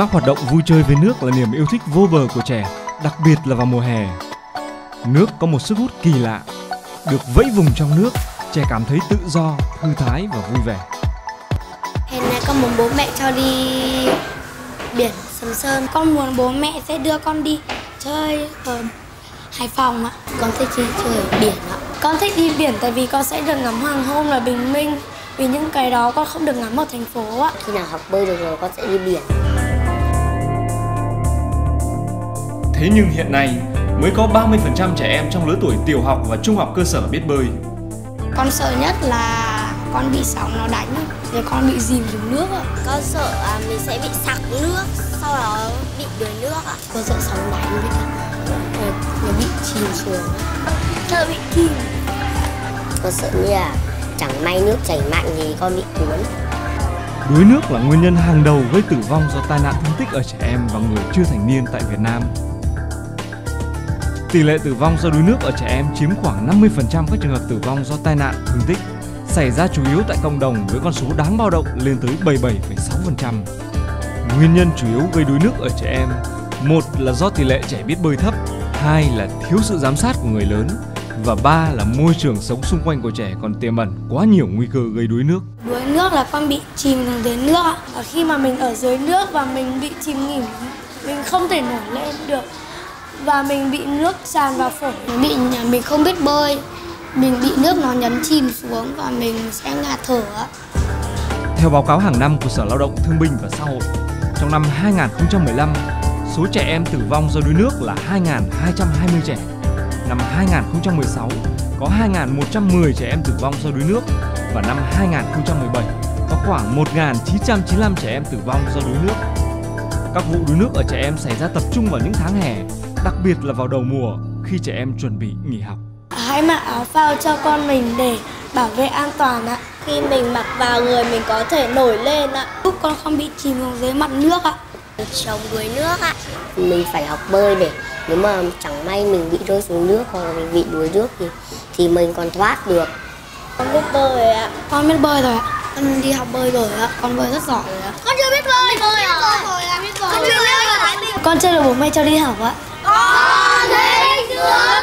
Các hoạt động vui chơi với nước là niềm yêu thích vô bờ của trẻ, đặc biệt là vào mùa hè. Nước có một sức hút kỳ lạ. Được vẫy vùng trong nước, trẻ cảm thấy tự do, thư thái và vui vẻ. Hè này con muốn bố mẹ cho đi biển Sầm Sơn. Con muốn bố mẹ sẽ đưa con đi chơi ở Hải Phòng ạ. Con thích đi chơi ở biển ạ. Con thích đi biển tại vì con sẽ được ngắm hoàng hôn và bình minh. Vì những cái đó con không được ngắm ở thành phố ạ. Khi nào học bơi được rồi con sẽ đi biển. Thế nhưng hiện nay mới có 30% trẻ em trong lứa tuổi tiểu học và trung học cơ sở biết bơi. Con sợ nhất là con bị sóng nó đánh rồi con bị dìm xuống nước. Con sợ à, mình sẽ bị sặc nước, sau đó bị đuối nước ạ. Con sợ sóng đánh với cả à, nó bị chìm xuống. Sợ bị chìm. Con sợ như là chẳng may nước chảy mạnh thì con bị cuốn. Đuối nước là nguyên nhân hàng đầu gây tử vong do tai nạn thương tích ở trẻ em và người chưa thành niên tại Việt Nam. Tỷ lệ tử vong do đuối nước ở trẻ em chiếm khoảng 50% các trường hợp tử vong do tai nạn thương tích, xảy ra chủ yếu tại cộng đồng với con số đáng báo động lên tới 77,6%. Nguyên nhân chủ yếu gây đuối nước ở trẻ em, một là do tỷ lệ trẻ biết bơi thấp, hai là thiếu sự giám sát của người lớn và ba là môi trường sống xung quanh của trẻ còn tiềm ẩn quá nhiều nguy cơ gây đuối nước. Đuối nước là con bị chìm xuống dưới nước ạ. Và khi mà mình ở dưới nước và mình bị chìm nghỉm, mình không thể nổi lên được và mình bị nước tràn vào phổi. Bị mình không biết bơi, mình bị nước nó nhấn chìm xuống và mình sẽ ngạt thở. Theo báo cáo hàng năm của Sở Lao động Thương binh và Xã hội, trong năm 2015, số trẻ em tử vong do đuối nước là 2.220 trẻ. Năm 2016 có 2.110 trẻ em tử vong do đuối nước và năm 2017 có khoảng 1.995 trẻ em tử vong do đuối nước. Các vụ đuối nước ở trẻ em xảy ra tập trung vào những tháng hè, đặc biệt là vào đầu mùa khi trẻ em chuẩn bị nghỉ học. Hãy mặc áo phao cho con mình để bảo vệ an toàn ạ. Khi mình mặc vào người mình có thể nổi lên ạ. Giúp con không bị chìm xuống dưới mặt nước ạ. Chống đuối nước ạ. Mình phải học bơi để nếu mà chẳng may mình bị rơi xuống nước hoặc là mình bị đuối nước thì thì mình còn thoát được. Con biết bơi ạ. Con biết bơi rồi ạ. Con đi học bơi rồi ạ. Con bơi rất giỏi rồi ạ. Con chưa biết bơi. Biết bơi à? rồi ạ. Biết Con chưa biết bơi. Con chưa được bố mẹ cho đi học ạ. Con thích nước.